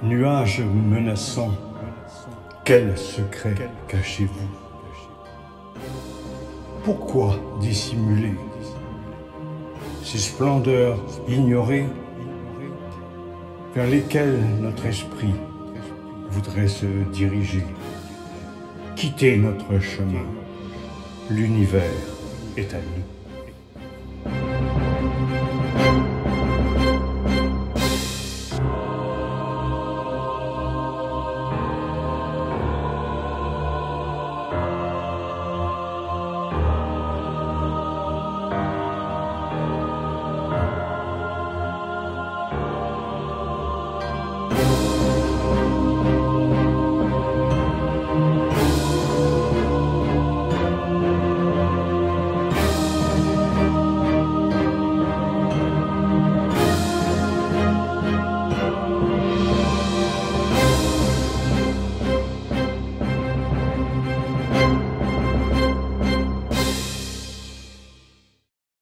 Nuages menaçants, quel secret cachez-vous? Pourquoi dissimuler ces splendeurs ignorées vers lesquelles notre esprit voudrait se diriger? Quitter notre chemin, l'univers est à nous.